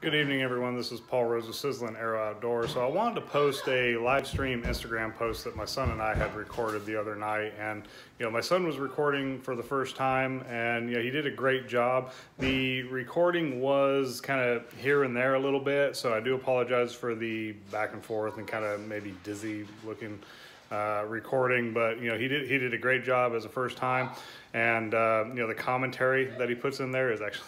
Good evening, everyone. This is Paul Rose Sizzling Arrow Outdoors. So I wanted to post a live stream Instagram post that my son and I had recorded the other night. And, you know, my son was recording for the first time and, you know, he did a great job. The recording was kind of here and there a little bit. So I do apologize for the back and forth and kind of maybe dizzy looking uh, recording, but you know he did he did a great job as a first time, and uh, you know the commentary that he puts in there is actually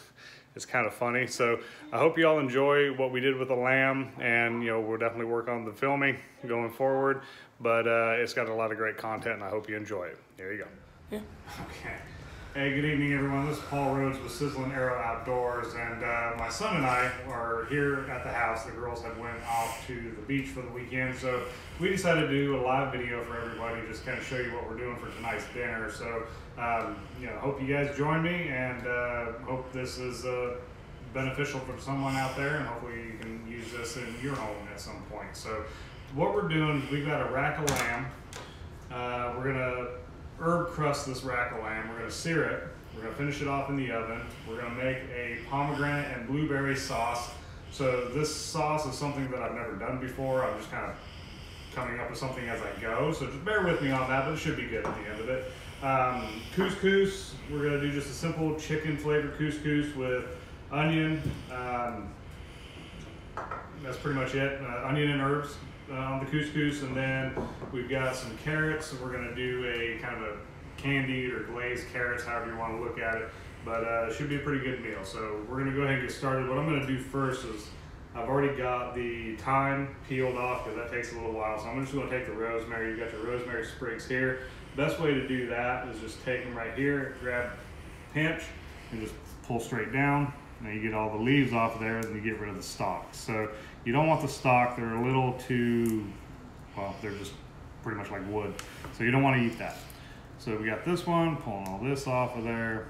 it's kind of funny. So I hope you all enjoy what we did with the lamb, and you know we'll definitely work on the filming going forward. But uh, it's got a lot of great content, and I hope you enjoy it. There you go. Yeah. Okay. Hey, good evening, everyone. This is Paul Rhodes with Sizzling Arrow Outdoors, and uh, my son and I are here at the house. The girls have went off to the beach for the weekend, so we decided to do a live video for everybody, just kind of show you what we're doing for tonight's dinner. So, um, you know, hope you guys join me, and uh, hope this is uh, beneficial for someone out there, and hopefully you can use this in your home at some point. So, what we're doing we've got a rack of lamb. Uh, we're gonna herb crust this rack of lamb. We're gonna sear it. We're gonna finish it off in the oven. We're gonna make a pomegranate and blueberry sauce. So this sauce is something that I've never done before. I'm just kind of coming up with something as I go. So just bear with me on that, but it should be good at the end of it. Um, couscous, we're gonna do just a simple chicken flavored couscous with onion. Um, that's pretty much it. Uh, onion and herbs on the couscous, and then we've got some carrots. We're gonna do a kind of a candied or glazed carrots, however you want to look at it. But uh, it should be a pretty good meal. So we're gonna go ahead and get started. What I'm gonna do first is I've already got the thyme peeled off because that takes a little while. So I'm just gonna take the rosemary. You've got your rosemary sprigs here. Best way to do that is just take them right here, grab pinch, and just pull straight down. Now you get all the leaves off of there and you get rid of the stalks. So you don't want the stock. they're a little too, well, they're just pretty much like wood. So you don't want to eat that. So we got this one, pulling all this off of there.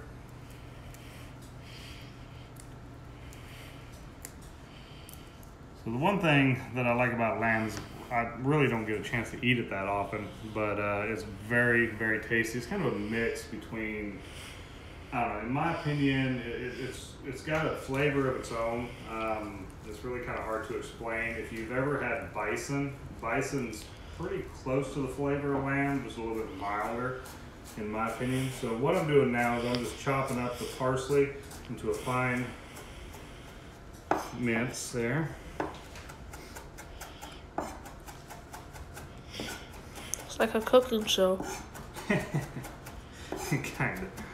So the one thing that I like about lambs, I really don't get a chance to eat it that often, but uh, it's very, very tasty. It's kind of a mix between, I don't know, in my opinion, it, it's it's got a flavor of its own. Um, it's really kind of hard to explain. If you've ever had bison, bison's pretty close to the flavor of lamb, just a little bit milder, in my opinion. So what I'm doing now is I'm just chopping up the parsley into a fine mince there. It's like a cooking show. kind of.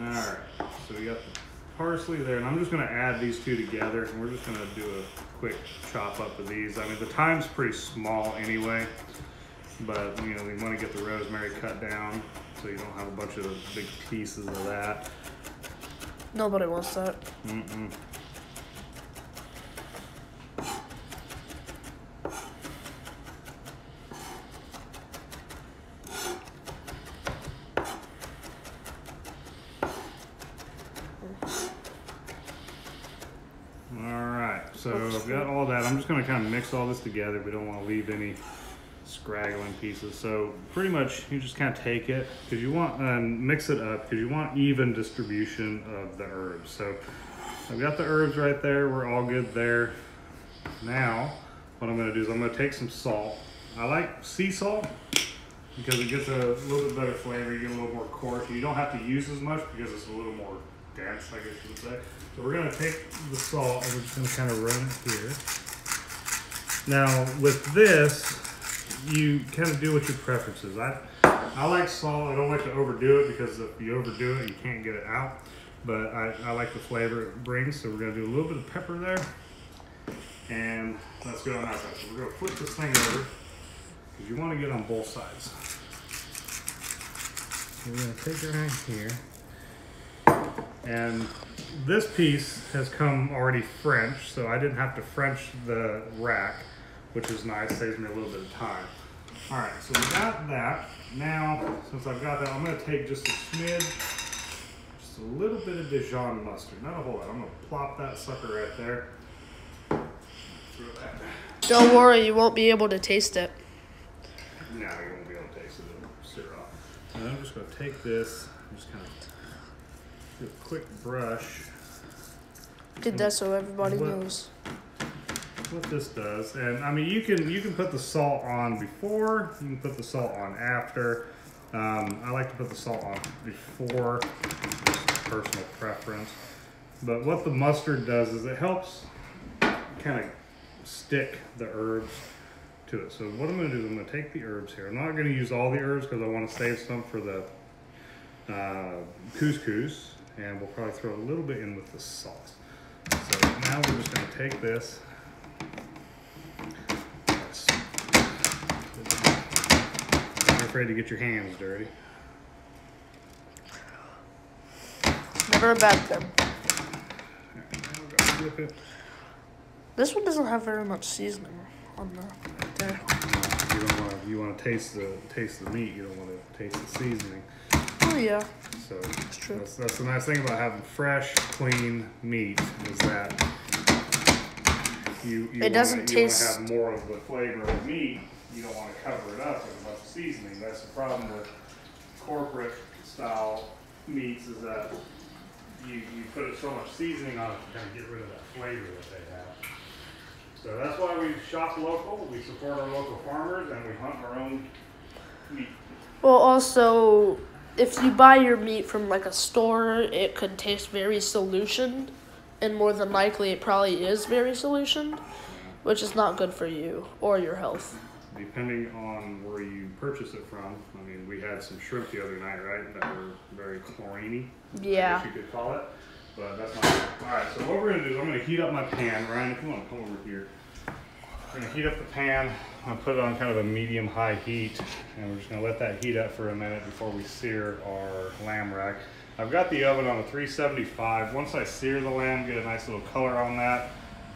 Alright, so we got the parsley there, and I'm just going to add these two together, and we're just going to do a quick chop up of these. I mean, the thyme's pretty small anyway, but, you know, we want to get the rosemary cut down so you don't have a bunch of big pieces of that. Nobody wants that. Mm-mm. Alright, so I've got all going to kind of mix all this together. We don't want to leave any scraggling pieces. So pretty much you just kind of take it because you want and mix it up because you want even distribution of the herbs. So I've got the herbs right there. We're all good there. Now what I'm going to do is I'm going to take some salt. I like sea salt because it gets a little bit better flavor. You get a little more coarse. You don't have to use as much because it's a little more dense, I guess you would say. So we're going to take the salt and we're just going to kind of run it here. Now with this, you kind of do what your preference is. I, I like salt. I don't like to overdo it because if you overdo it, you can't get it out. But I, I like the flavor it brings. So we're going to do a little bit of pepper there. And let's go on that side. So we're to flip this thing over because you want to get on both sides. So we're to take it right here. And this piece has come already French, so I didn't have to French the rack, which is nice, saves me a little bit of time. All right, so we got that. Now, since I've got that, I'm gonna take just a smidge, just a little bit of Dijon mustard, not a whole lot. I'm gonna plop that sucker right there. Throw that. Don't worry, you won't be able to taste it. No, you won't be able to taste it. It'll sit off. And I'm just gonna take this, and just kind of do a quick brush. Did that so everybody What? knows. What this does. And i mean you can you can put the salt on before you can put the salt on after. Um, i like to put the salt on before personal preference. But what the mustard does is it helps kind of stick the herbs to it. So what i'm going to do is i'm going to take the herbs here. I'm not going to use all the herbs because i want to save some for the uh, couscous and we'll probably throw a little bit in with the sauce so now we're just going to take this Don't be afraid to get your hands dirty. Never a bad thing. Alright, now we're gonna flip it. This one doesn't have very much seasoning on the right there. You don't want to. You want to taste the taste the meat. You don't want to taste the seasoning. Oh yeah, So it's true. that's, that's the nice thing about having fresh, clean meat is that you, you It doesn't wanna, taste- You want to have more of the flavor of meat. You don't want to cover it up with a bunch of seasoning. That's the problem with corporate style meats is that you, you put so much seasoning on it to kind of get rid of that flavor that they have. So that's why we shop local. We support our local farmers and we hunt our own meat. Well, also, if you buy your meat from like a store, it could taste very solution, and more than likely, it probably is very solution, which is not good for you or your health. Depending on where you purchase it from. I mean, we had some shrimp the other night, right? That were very chlorine. I Yeah. guess you could call it. But that's not. All right. So what we're gonna do is I'm gonna heat up my pan. Ryan, if you want to come over here. We're gonna heat up the pan. I'm gonna put it on kind of a medium-high heat, and we're just gonna let that heat up for a minute before we sear our lamb rack. I've got the oven on a 375. Once I sear the lamb, get a nice little color on that,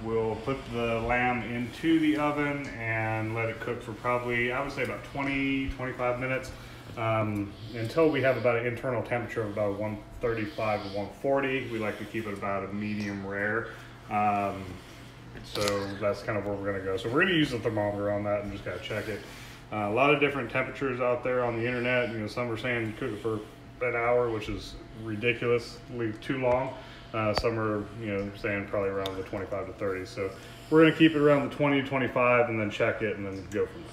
we'll put the lamb into the oven and let it cook for probably, I would say about 20, 25 minutes um, until we have about an internal temperature of about 135 to 140. We like to keep it about a medium rare. Um, so that's kind of where we're going to go. So we're going to use the thermometer on that and just got to check it. Uh, a lot of different temperatures out there on the internet. You know, some are saying you cook it for an hour, which is ridiculously too long. Uh, some are, you know, saying probably around the 25 to 30. So we're going to keep it around the 20 to 25 and then check it and then go from there.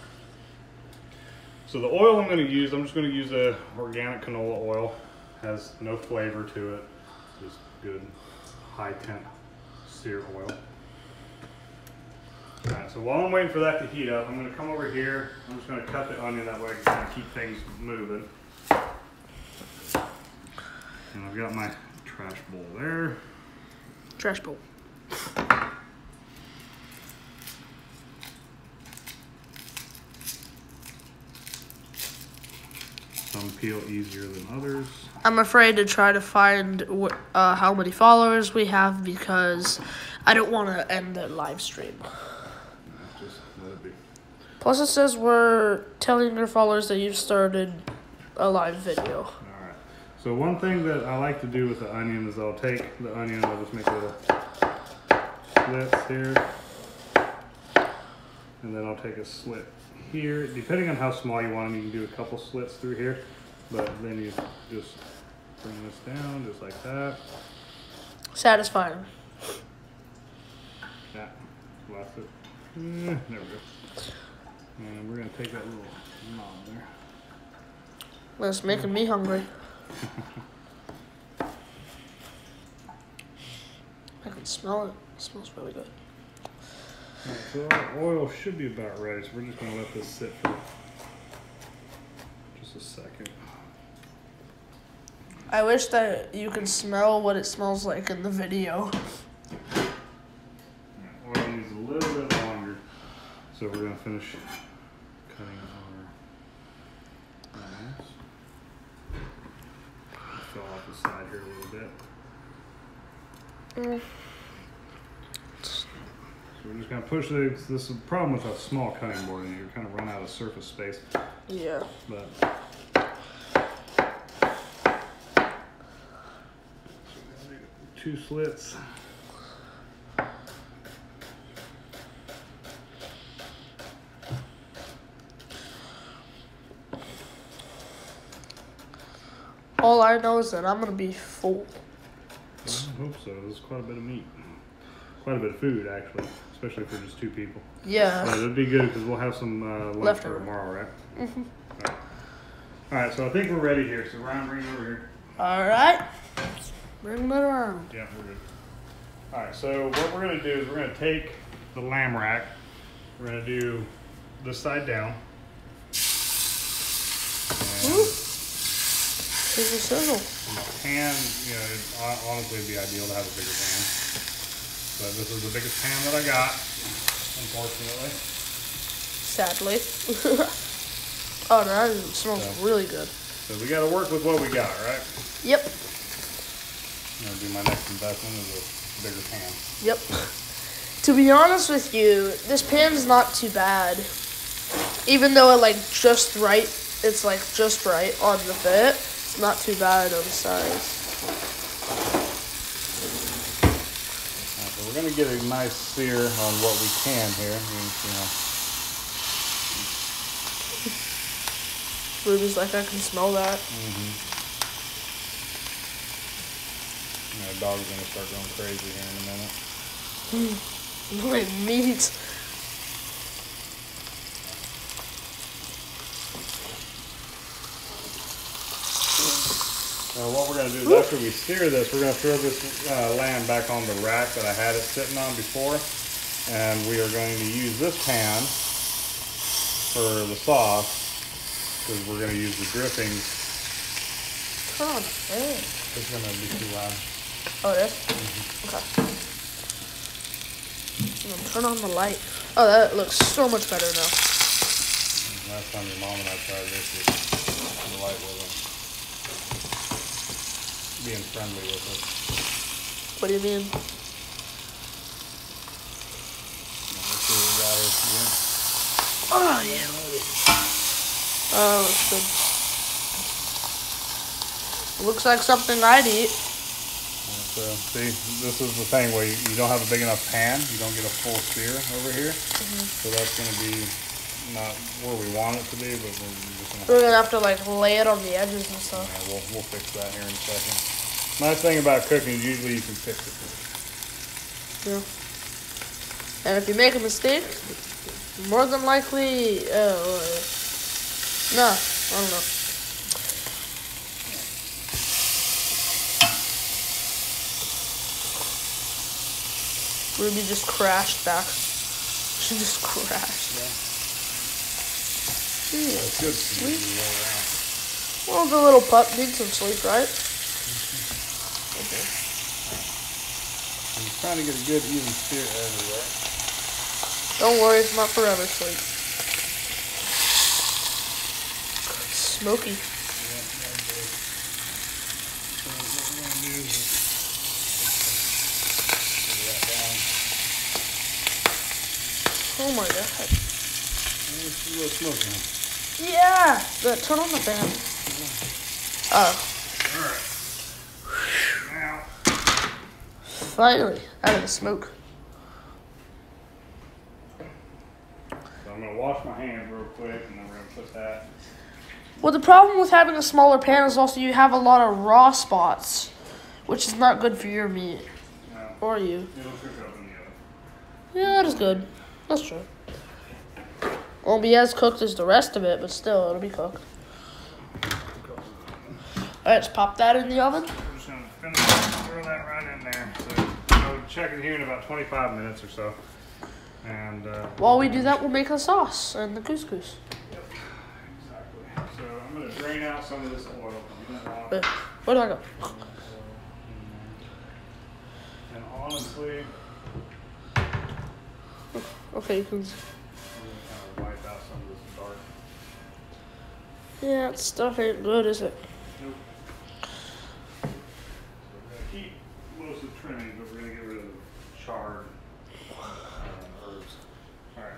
So the oil I'm going to use, I'm just going to use a organic canola oil. Has no flavor to it. Just good high temp sear oil. Alright, so while I'm waiting for that to heat up, I'm going to come over here. I'm just going to cut the onion that way to kind of keep things moving. And I've got my trash bowl there. Trash bowl. Some peel easier than others. I'm afraid to try to find uh, how many followers we have because I don't want to end the live stream. Just let it be. Plus, it says we're telling your followers that you've started a live video. So one thing that I like to do with the onion is I'll take the onion, I'll just make little slits here. And then I'll take a slit here. Depending on how small you want them, you can do a couple slits through here. But then you just bring this down just like that. Satisfying. Yeah. Blast it. Eh, there we go. And we're gonna take that little knob there. That's making me hungry. I can smell it. It smells really good. Alright, so our oil should be about ready, so we're just gonna let this sit for just a second. I wish that you could smell what it smells like in the video. Oil needs a little bit longer, so we're gonna finish cutting our onions. Fell off the side here a little bit. Mm. So we're just gonna push the, this is the problem with a small cutting board, is you kind of run out of surface space, Yeah. but. Two slits. All I know is that I'm gonna be full. I hope so. This is quite a bit of meat. Quite a bit of food, actually, especially for just two people. Yeah. It'd be good because we'll have some uh, lunch Leftover. for tomorrow, right? Mhm. All right, so I think we're ready here. So Ryan, bring it over here. All right. Bring it around. Yeah, we're good. All right, so what we're gonna do is we're gonna take the lamb rack. We're gonna do this side down. Woo. And Sizzle, sizzle. pan, you know, it, hon- honestly, it'd be ideal to have a bigger pan. But this is the biggest pan that I got, unfortunately. Sadly. oh, no, that smells So- really good. So we gotta work with what we got, right? Yep. I'm gonna do my next investment is a bigger pan. Yep. To be honest with you, this pan's not too bad. Even though it like just right, it's like just right on the fit. Not too bad on the size. We're gonna get a nice sear on what we can here. You know, Ruby's like, I can smell that. mm-hmm. know, dog's gonna start going crazy here in a minute. My meat. Now what we're gonna do is after we sear this, we're gonna throw this uh, lamb back on the rack that I had it sitting on before, and we are going to use this pan for the sauce because we're gonna use the drippings. Turn on. It's gonna be too loud. Oh, it is? Okay. And then turn on the light. Oh, that looks so much better now. Last time your mom and I tried this, the light wasn't being friendly with us. What do you mean? Let's see what we got here. Oh, yeah. Oh, looks good. Looks like something I'd eat. So, uh, see, this is the thing where you, you don't have a big enough pan, you don't get a full sear over here. Mm-hmm. So that's gonna be not where we want it to be, but we're just gonna, We're gonna have to like lay it on the edges and stuff. yeah, we'll, we'll fix that here in a second. Nice thing about cooking is usually you can fix it. Yeah. And if you make a mistake, more than likely, uh, no, I don't know. Ruby just crashed back. She just crashed. Yeah. It's good to Sweet. roll around. Well, the little pup needs some sleep, right? Okay. I'm trying to get a good even sear everywhere. Don't worry, it's not forever sleep. Smoky. Yeah, that's good. So what we're gonna do is just put that down. Oh my god. It's a little smoky. Yeah! The, turn on the fan. Oh, Alright. Finally, out of the smoke. so I'm gonna wash my hands real quick and then we're gonna put that. Well, the problem with having a smaller pan is also you have a lot of raw spots, which is not good for your meat No, or you. it'll cook up in the oven. Yeah, that is good. That's true. Won't be as cooked as the rest of it, but still, it'll be cooked. Alright, let's pop that in the oven. We're just gonna finish, throw that right in there. So I'll check it here in about 25 minutes or so. And uh, While we do that, we'll make the sauce and the couscous. Exactly. So I'm gonna drain out some of this oil. Wait, where do I go? And honestly, Okay, you can. Wipe out some of this dark. Yeah, that stuff ain't good, is it? Nope. So we're gonna keep most of the trimming, but we're gonna get rid of the charred uh, herbs. Alright,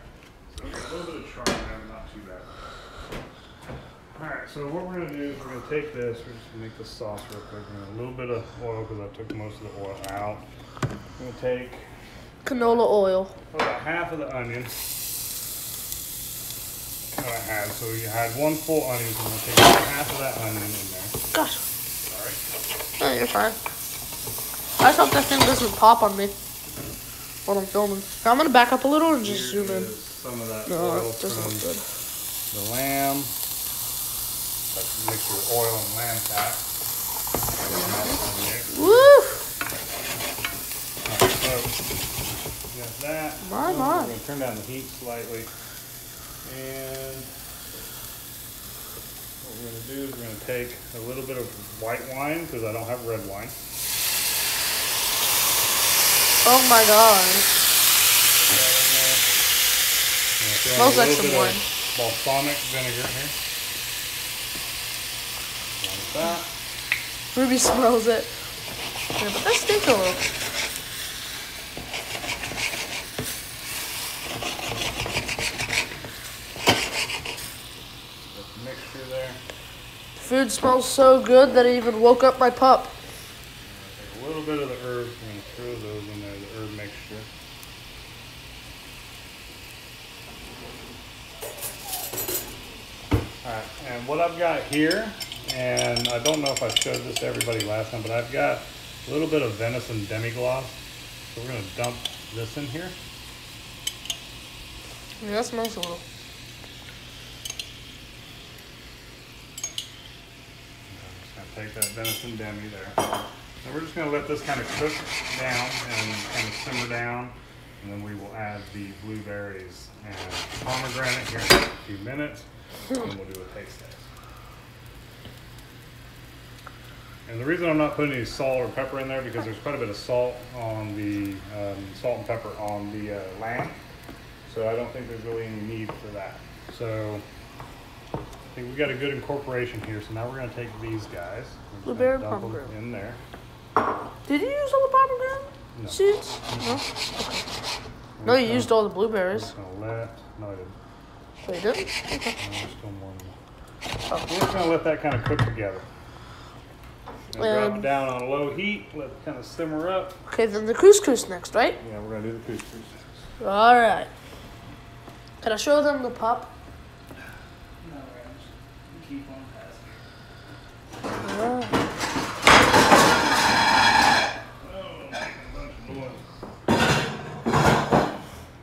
so we got a little bit of char but not too bad. Alright, so what we're gonna do is we're gonna take this, we're just gonna make the sauce real quick. A little bit of oil, because I took most of the oil out. We're gonna take Canola oil. about half of the onion. That I had, so you had one full onion, so I'm take half of that onion in there. Gosh, Sorry. oh, you're fine. I hope that thing doesn't pop on me when I'm filming. I'm gonna back up a little and just Here zoom in. some of that No, oil it doesn't look good. the lamb. That's a mixture of oil and lamb fat. Woo! Alright, so got that. My, We're my. gonna turn down the heat slightly. And what we're gonna do is we're gonna take a little bit of white wine, because I don't have red wine. Oh my god. Put that in there. I'm gonna throw in Smells like some wine. Balsamic vinegar here. Like that. Ruby smells it. Yeah, but that stinks a little. Put the mixture there. Food smells so good that it even woke up my pup. A little bit of the herbs. We're gonna throw those in there, the herb mixture. Alright, and what I've got here, and I don't know if I showed this to everybody last time, but I've got a little bit of venison demi-glace. So we're gonna dump this in here. Yeah, that smells a little. Just gonna take that venison demi there. And we're just gonna let this kind of cook down and kind of simmer down. And then we will add the blueberries and pomegranate here in a few minutes. And we'll do a taste test. And the reason I'm not putting any salt or pepper in there because there's quite a bit of salt on the um, salt and pepper on the uh, lamb. So I don't think there's really any need for that. So I think we got a good incorporation here. So now we're gonna take these guys. We're Blueberry gonna dump 'em pomegranate. in there. Did you use all the pomegranate No. seeds? No. We're No, you used all the we're blueberries. just gonna let. No, I didn't. So you didn't? No, there's still more than that. We're just gonna let that kind of cook together. Gonna drop Um, it down on low heat. Let it kind of simmer up. Okay, then the couscous next, right? Yeah, we're gonna do the couscous. All right. Can I show them the pup? No, keep on passing. Uh,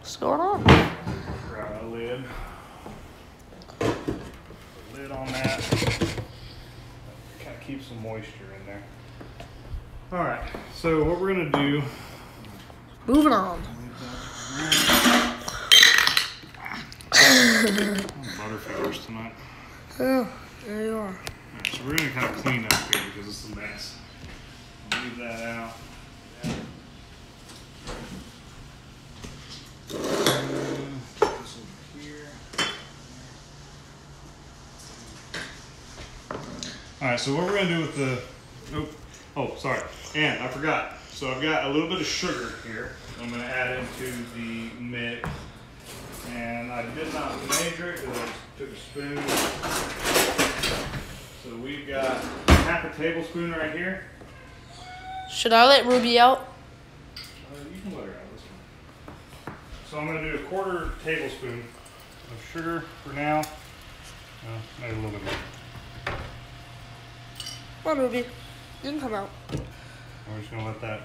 what's going on? Grab a lid. Put a lid on that. Kind of keep some moisture in there. All right. So what we're gonna do? Moving on. Butterfingers tonight. Oh, there you are. Alright, so we're gonna kind of clean up here because it's a mess. Leave that out. And this over here. Alright, so what we're gonna do with the, oh, oh, sorry, and I forgot. So I've got a little bit of sugar here. I'm gonna add into the mix. And I did not measure it because I just took a spoon. So we've got half a tablespoon right here. Should I let Ruby out? Uh, you can let her out this one. So I'm going to do a quarter tablespoon of sugar for now. Uh, maybe a little bit more. Come on, Ruby. You can come out. We're just to let that.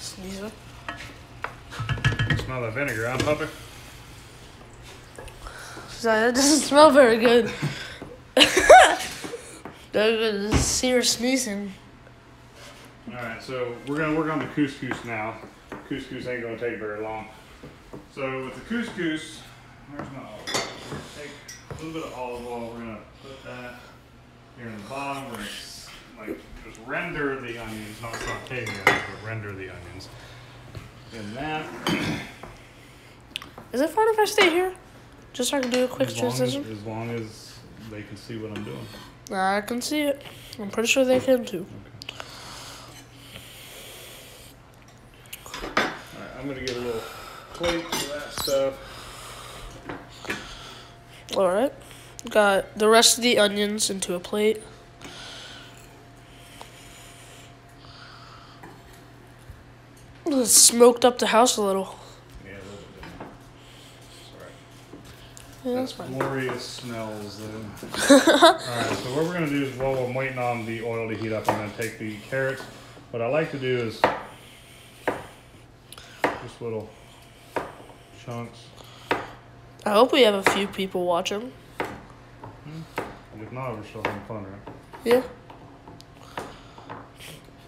Sneezer. Smell that vinegar, huh, puppy? Sorry, that doesn't smell very good. That is serious sneezing. All right, so we're going to work on the couscous now. Couscous ain't to take very long. So with the couscous, where's my olive oil? Take a little bit of olive oil. We're going to put that here in the bottom. We're to like just render the onions, not saute the onions, but render the onions. In that, Is it fine if I stay here? Just so I can do a quick as long as, transition? as long as they can see what I'm doing. I can see it. I'm pretty sure they can too. All right, I'm going to get a little plate for that stuff. Alright. Got the rest of the onions into a plate. It's smoked up the house a little. Yeah, a little bit. Sorry. Yeah, that's fine. Glorious smells though. Alright, so what we're gonna do is while I'm waiting on the oil to heat up, I'm gonna take the carrots. What I like to do is just little chunks. I hope we have a few people watching. Hmm? If not, we're still having fun, right? Yeah.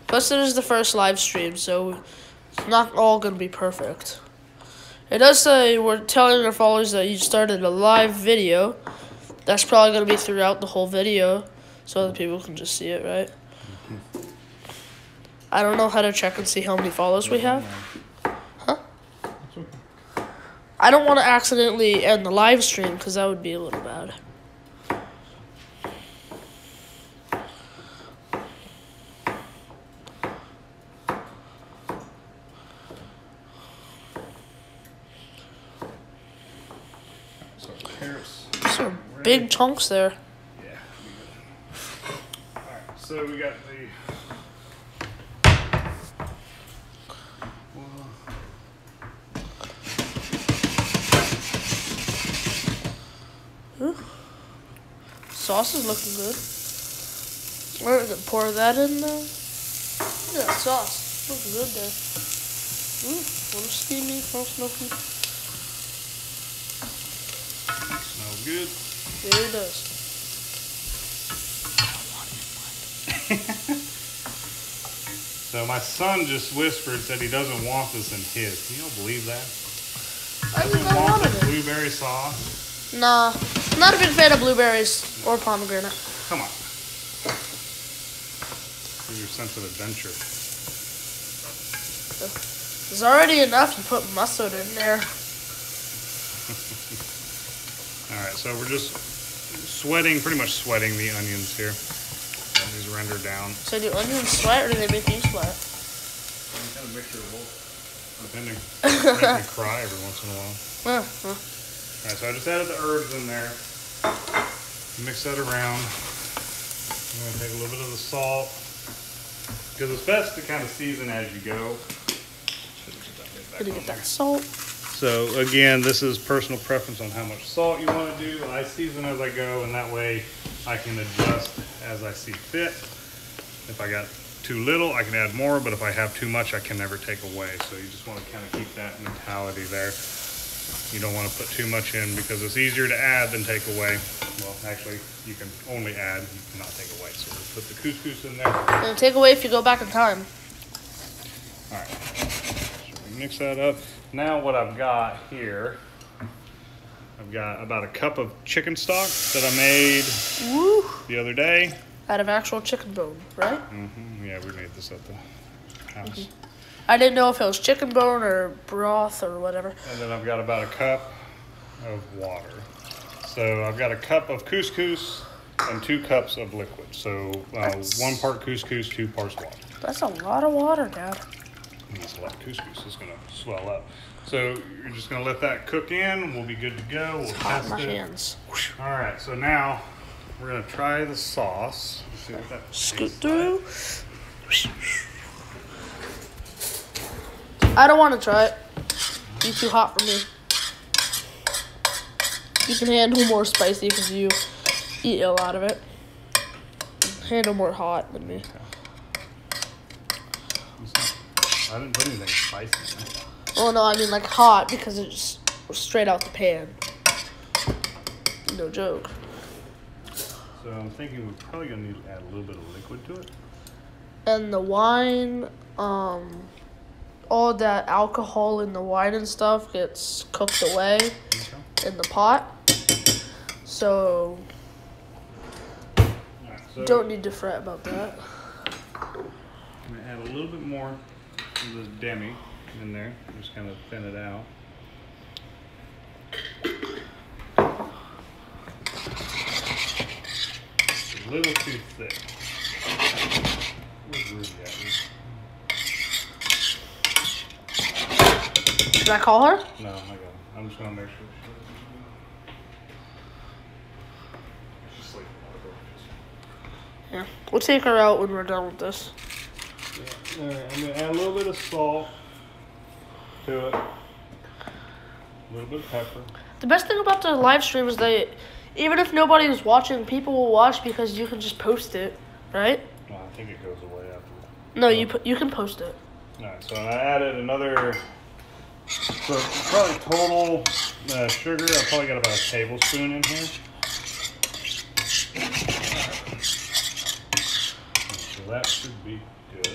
Plus, it is the first live stream, so it's not all gonna be perfect. It does say we're telling our followers that you started a live video. That's probably gonna be throughout the whole video, so other people can just see it, right? Mm-hmm. I don't know how to check and see how many followers we have. I don't want to accidentally end the live stream because that would be a little bad. Big chunks there. Yeah. So we got the. Sauce is looking good. Where is it? Pour that in there. Yeah, sauce. Looks good there. Mm, Ooh, little steamy, little smoky. Smells good. Yeah, it does. So my son just whispered said he doesn't want this in his. Can you don't believe that? I Doesn't I want the it. blueberry sauce. Nah, not a big fan of blueberries or pomegranate. Come on. For your sense of adventure. There's already enough. You put mustard in there. All right, so we're just sweating, pretty much sweating the onions here. And these render down. So do onions sweat or do they make you sweat? Kind of mixture of both. Depending. Make me cry every once in a while. Uh, uh. All right, so I just added the herbs in there. Mix that around. I'm gonna take a little bit of the salt because it's best to kind of season as you go. Gotta get that salt. So again, this is personal preference on how much salt you want to do. I season as I go, and that way I can adjust as I see fit. If I got too little, I can add more, but if I have too much, I can never take away. So you just want to kind of keep that mentality there. You don't want to put too much in because it's easier to add than take away. Well, actually, you can only add, you cannot take away. So we'll put the couscous in there. And take away if you go back in time. All right. So we mix that up. Now what I've got here, I've got about a cup of chicken stock that I made Woo! the other day. Out of actual chicken bone, right? Mm-hmm. Yeah, we made this at the house. I didn't know if it was chicken bone or broth or whatever. And then I've got about a cup of water. So I've got a cup of couscous and two cups of liquid. So uh, one part couscous, two parts water. That's a lot of water, Dad. That's a lot of couscous. It's gonna swell up. So you're just gonna let that cook in. We'll be good to go. We'll Hot in my it. hands. All right. So now we're gonna try the sauce. Let's see what that Scoot through. I don't want to try it. Be too hot for me. You can handle more spicy because you eat a lot of it. Handle more hot than me. I didn't put anything spicy in it. Oh no, I mean like hot because it's straight out the pan. No joke. So I'm thinking we're probably gonna need to add a little bit of liquid to it. And the wine, um, all that alcohol in the wine and stuff gets cooked away in the pot. So right, so don't need to fret about that. I'm gonna add a little bit more of this demi in there. Just kind of thin it out. It's a little too thick. Where's Ruby at? Should I call her? No, I got it. I'm just gonna make sure. Yeah. We'll take her out when we're done with this. All right, I'm gonna add a little bit of salt to it. A little bit of pepper. The best thing about the live stream is that even if nobody is watching, people will watch because you can just post it, right? Well, I think it goes away after. No, you you can post it. All right, so I added another. So probably total uh, sugar. I've probably got about a tablespoon in here. So that should be good.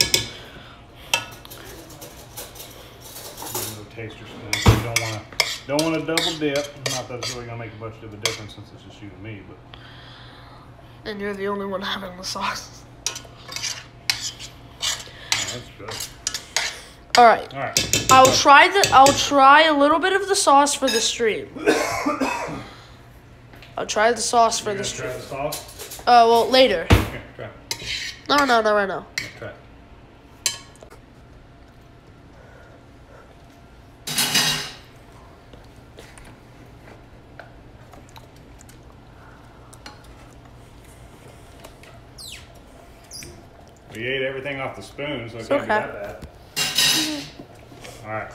A taster. You don't want to don't want to double dip. Not that it's really gonna make a much of a difference since it's just you and me, but And you're the only one having the sauce. that's good. All right. All right. I'll try the. I'll try a little bit of the sauce for the stream. I'll try the sauce for the gonna try stream. the sauce? Uh, well, later. Here, try. No, no, no, right now. Try. We ate everything off the spoon, so it It's can't okay. That bad. All right.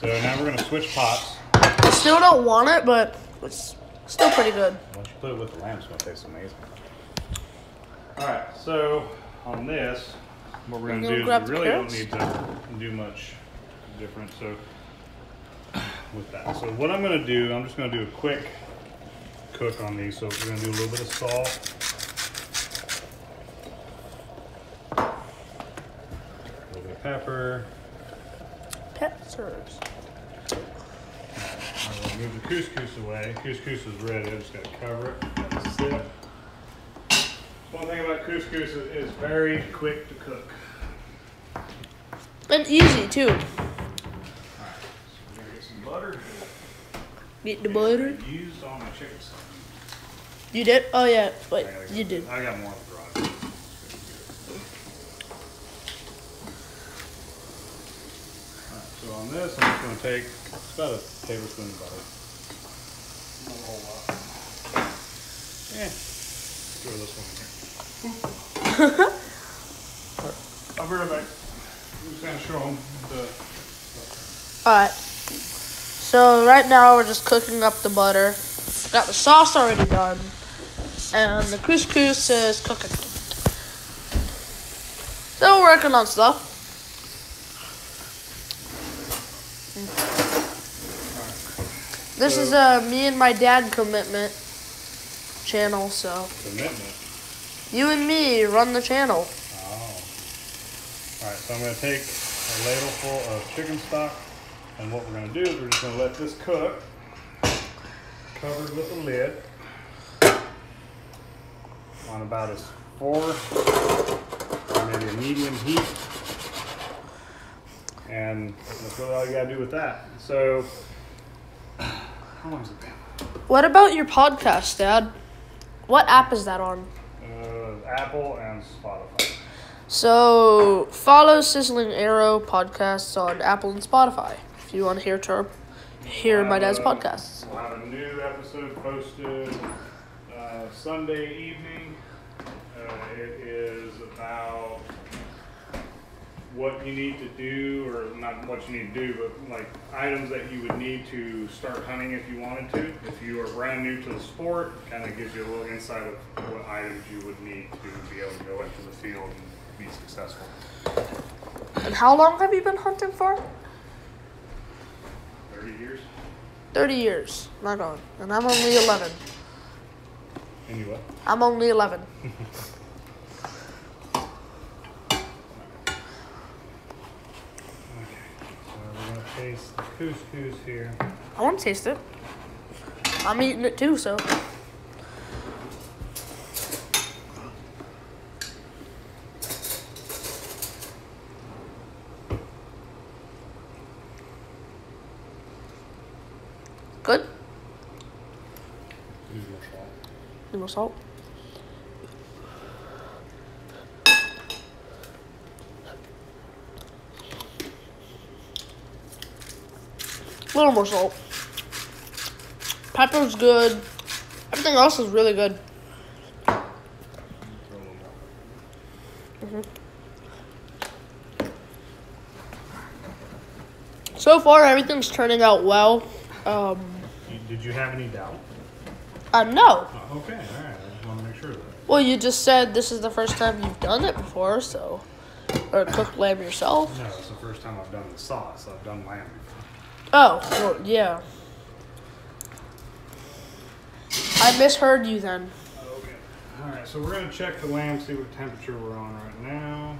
So now we're gonna switch pots. I still don't want it, but it's still pretty good. Once you put it with the lamb, it's gonna taste amazing. All right, so on this, what we're gonna gonna do is we really don't need to do much different. So with that, so what I'm gonna do, I'm just gonna do a quick cook on these. So we're gonna do a little bit of salt, a little bit of pepper. Peppers. I'm gonna move the couscous away. Couscous is ready. I just gotta cover it. One thing about couscous is it's very quick to cook. And easy too. Alright, so we're gonna get some butter. Get the butter. Used all my chicken. You did? Oh yeah. Wait, you did. I got more of the garage. Alright, so on this, I'm just gonna take it's about a tablespoon of butter. Not a whole lot. Yeah. Throw this one in here. I'll be right back. I'm just gonna show them the. All right. So right now we're just cooking up the butter. Got the sauce already done, and the couscous is cooking. Still working on stuff. This is a me and my dad commitment channel, so Commitment. you and me run the channel. Oh. Alright, so I'm going to take a ladle full of chicken stock, and what we're going to do is we're just going to let this cook, covered with a lid, on about a four, or maybe a medium heat. And that's really all you got to do with that. So, how long has it been? What about your podcast, Dad? What app is that on? Uh, Apple and Spotify. So follow Sizzling Arrow podcasts on Apple and Spotify if you want to hear to hear my dad's Uh, podcasts. We'll have a new episode posted uh, Sunday evening. Uh, it is about what you need to do, or not what you need to do, but like items that you would need to start hunting if you wanted to. If you are brand new to the sport, kind of gives you a little insight of what items you would need to be able to go into the field and be successful. And how long have you been hunting for? 30 years? 30 years. Not on. And I'm only 11. Anyway. I'm only 11. Okay, so we're gonna taste the couscous here. I want to taste it. I'm eating it too, so. Good? Use more salt. Need more salt? A little more salt. Pepper's good. Everything else is really good. Throw a little more. So far, everything's turning out well. Um, Did you have any doubt? Uh, no. Oh, okay, all right. I just want to make sure that. Well, you just said this is the first time you've done it before, so. Or cooked lamb yourself. No, it's the first time I've done the sauce. I've done lamb before. Oh, well, yeah. I misheard you then. Okay. All right, so we're gonna check the lamb, see what temperature we're on right now.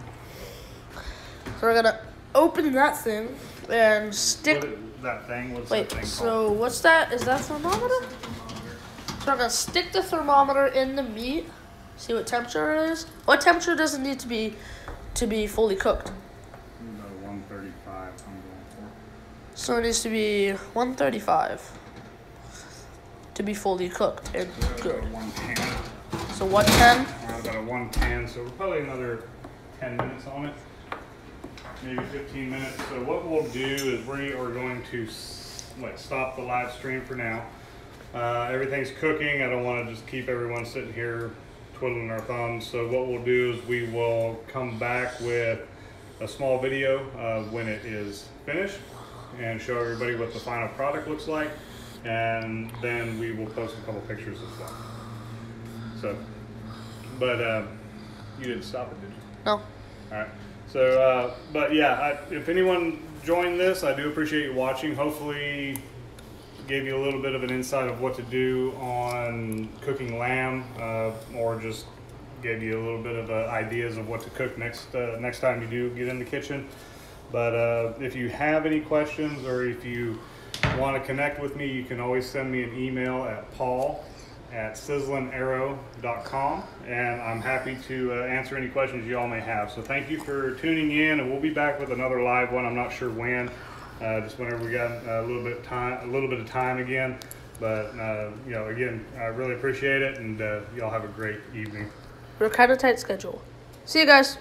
So we're gonna open that thing and stick. What that thing? What's Wait, that thing so what's that? Is that thermometer? called? So I'm gonna stick the thermometer in the meat, see what temperature it is. What temperature does it need to be to be fully cooked? About a 135 I'm going So it needs to be 135 to be fully cooked and for. good. About a 110. So 110. Around about a 110, so we're probably another 10 minutes on it. Maybe 15 minutes. So what we'll do is we are going to like stop the live stream for now. Uh, everything's cooking. I don't want to just keep everyone sitting here twiddling our thumbs. So what we'll do is we will come back with a small video of when it is finished and show everybody what the final product looks like. And then we will post a couple pictures as well. So, but uh, you didn't stop it, did you? No. All right. So, uh, but yeah, I, if anyone joined this, I do appreciate you watching. Hopefully, gave you a little bit of an insight of what to do on cooking lamb, uh, or just gave you a little bit of uh, ideas of what to cook next uh, next time you do get in the kitchen. But uh, if you have any questions or if you want to connect with me, you can always send me an email at paul at sizzlingarrow.com and I'm happy to uh, answer any questions you all may have. So thank you for tuning in and we'll be back with another live one. I'm not sure when, uh, just whenever we got a little bit of time, a little bit of time again. But uh, you know, again, I really appreciate it and uh, y'all have a great evening. We're kind of tight schedule. See you guys.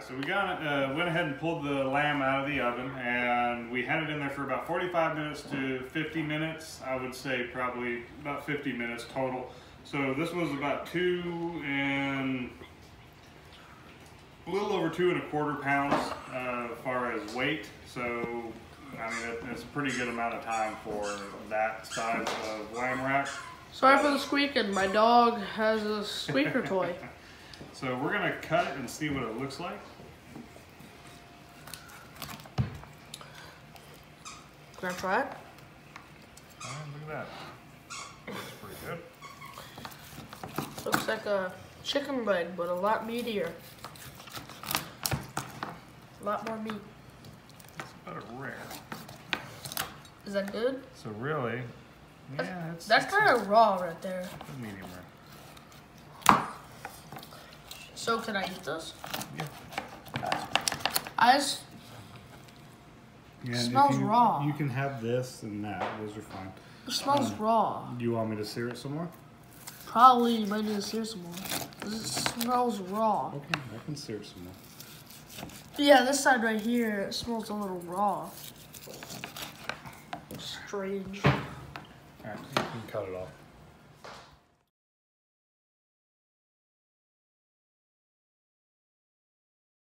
So we got uh, went ahead and pulled the lamb out of the oven, and we had it in there for about 45 minutes to 50 minutes. I would say probably about 50 minutes total. So this was about two and a little over two and a quarter pounds uh, as far as weight. So I mean, it, it's a pretty good amount of time for that size of lamb rack. Sorry for the squeaking. My dog has a squeaker toy. So we're gonna cut it and see what it looks like. Can I try it? Oh, look at that. Looks pretty good. Looks like a chicken leg, but a lot meatier. A lot more meat. It's about a rare. Is that good? So really, yeah, it's That's it's kind of raw right there. medium rare. So can I eat this? Yeah. I just Yeah, Smells raw. You can have this and that. Those are fine. it smells um, raw. Do you want me to sear it some more? Probably you might need to sear some more. It smells raw. Okay, I can sear some more. Yeah, this side right here it smells a little raw. Strange. All right, you can cut it off.